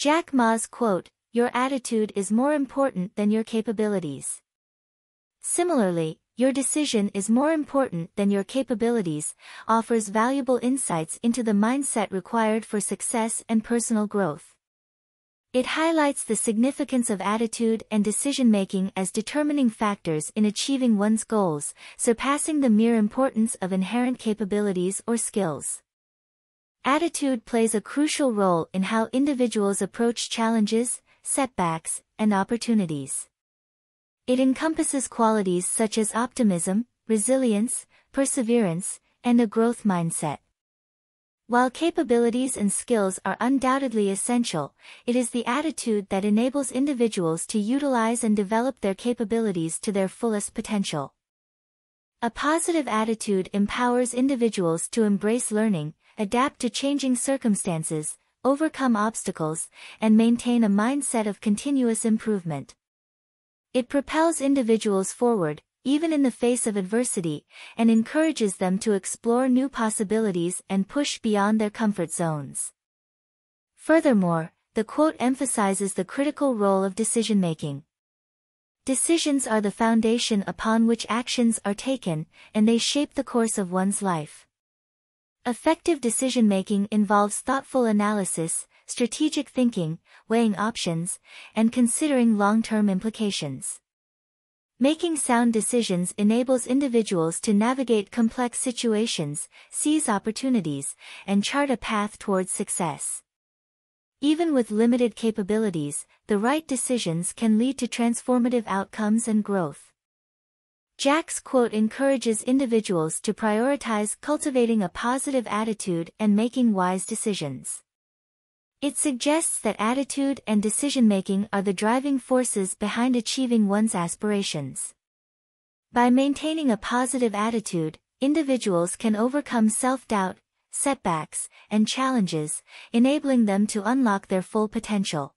Jack Ma's quote, your attitude is more important than your capabilities. Similarly, your decision is more important than your capabilities, offers valuable insights into the mindset required for success and personal growth. It highlights the significance of attitude and decision-making as determining factors in achieving one's goals, surpassing the mere importance of inherent capabilities or skills. Attitude plays a crucial role in how individuals approach challenges, setbacks, and opportunities. It encompasses qualities such as optimism, resilience, perseverance, and a growth mindset. While capabilities and skills are undoubtedly essential, it is the attitude that enables individuals to utilize and develop their capabilities to their fullest potential. A positive attitude empowers individuals to embrace learning, adapt to changing circumstances, overcome obstacles, and maintain a mindset of continuous improvement. It propels individuals forward, even in the face of adversity, and encourages them to explore new possibilities and push beyond their comfort zones. Furthermore, the quote emphasizes the critical role of decision-making. Decisions are the foundation upon which actions are taken, and they shape the course of one's life. Effective decision-making involves thoughtful analysis, strategic thinking, weighing options, and considering long-term implications. Making sound decisions enables individuals to navigate complex situations, seize opportunities, and chart a path towards success. Even with limited capabilities, the right decisions can lead to transformative outcomes and growth. Jack's quote encourages individuals to prioritize cultivating a positive attitude and making wise decisions. It suggests that attitude and decision-making are the driving forces behind achieving one's aspirations. By maintaining a positive attitude, individuals can overcome self-doubt, setbacks, and challenges, enabling them to unlock their full potential.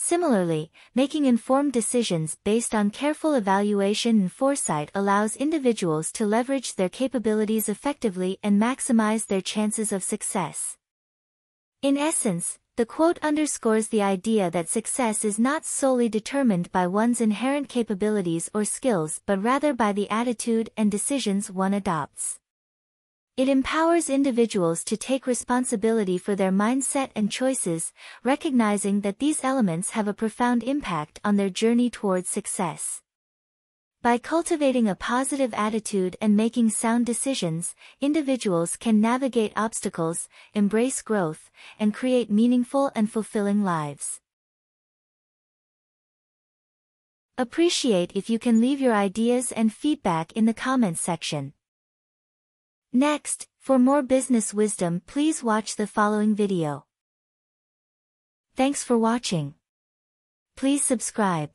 Similarly, making informed decisions based on careful evaluation and foresight allows individuals to leverage their capabilities effectively and maximize their chances of success. In essence, the quote underscores the idea that success is not solely determined by one's inherent capabilities or skills but rather by the attitude and decisions one adopts. It empowers individuals to take responsibility for their mindset and choices, recognizing that these elements have a profound impact on their journey towards success. By cultivating a positive attitude and making sound decisions, individuals can navigate obstacles, embrace growth, and create meaningful and fulfilling lives. Appreciate if you can leave your ideas and feedback in the comments section. Next, for more business wisdom please watch the following video. Thanks for watching. Please subscribe.